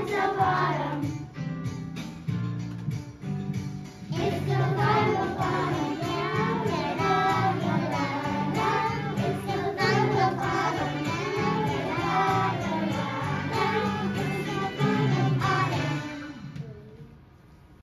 bottom.